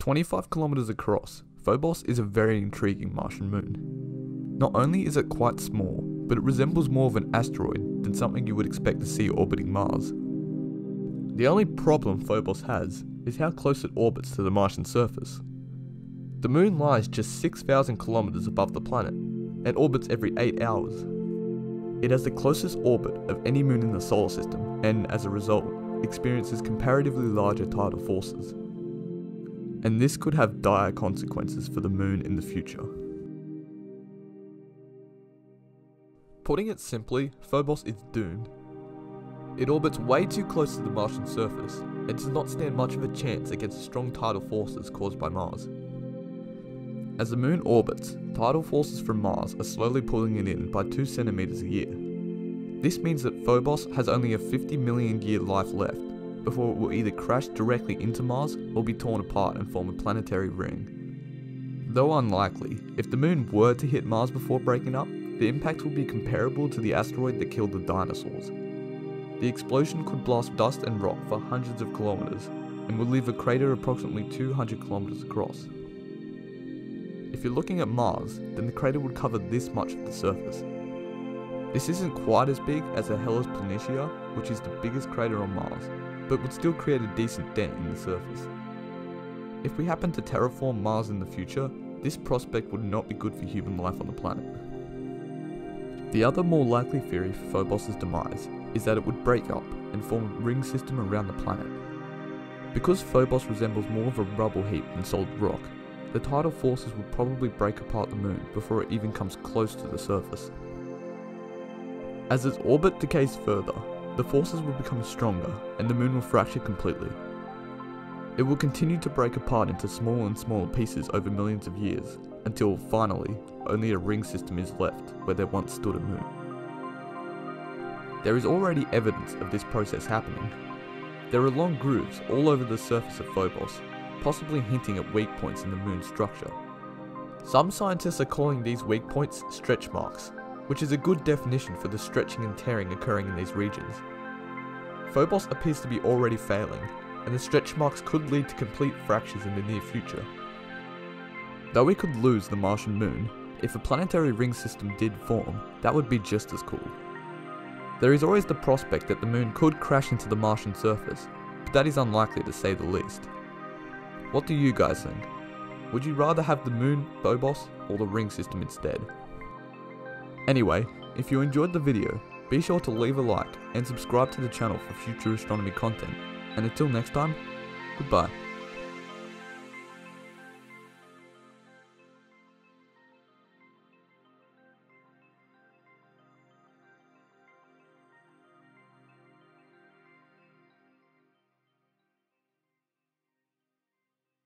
25 kilometers across, Phobos is a very intriguing Martian moon. Not only is it quite small, but it resembles more of an asteroid than something you would expect to see orbiting Mars. The only problem Phobos has is how close it orbits to the Martian surface. The moon lies just 6,000 kilometers above the planet and orbits every 8 hours. It has the closest orbit of any moon in the solar system and, as a result, experiences comparatively larger tidal forces. And this could have dire consequences for the moon in the future. Putting it simply, Phobos is doomed. It orbits way too close to the Martian surface and does not stand much of a chance against the strong tidal forces caused by Mars. As the moon orbits, tidal forces from Mars are slowly pulling it in by 2 centimeters a year. This means that Phobos has only a 50 million year life left before it will either crash directly into Mars or be torn apart and form a planetary ring. Though unlikely, if the moon were to hit Mars before breaking up, the impact would be comparable to the asteroid that killed the dinosaurs. The explosion could blast dust and rock for hundreds of kilometers and would leave a crater approximately 200 kilometers across. If you're looking at Mars, then the crater would cover this much of the surface. This isn't quite as big as the Hellas Planitia, which is the biggest crater on Mars, but would still create a decent dent in the surface. If we happen to terraform Mars in the future, this prospect would not be good for human life on the planet. The other more likely theory for Phobos' demise is that it would break up and form a ring system around the planet. Because Phobos resembles more of a rubble heap than solid rock, the tidal forces will probably break apart the moon before it even comes close to the surface. As its orbit decays further, the forces will become stronger and the moon will fracture completely. It will continue to break apart into smaller and smaller pieces over millions of years, until finally, only a ring system is left where there once stood a moon. There is already evidence of this process happening. There are long grooves all over the surface of Phobos, possibly hinting at weak points in the moon's structure. Some scientists are calling these weak points stretch marks, which is a good definition for the stretching and tearing occurring in these regions. Phobos appears to be already failing, and the stretch marks could lead to complete fractures in the near future. Though we could lose the Martian moon, if a planetary ring system did form, that would be just as cool. There is always the prospect that the moon could crash into the Martian surface, but that is unlikely to say the least. What do you guys think? Would you rather have the moon, Phobos, or the ring system instead? Anyway, if you enjoyed the video, be sure to leave a like and subscribe to the channel for future astronomy content. And until next time, goodbye.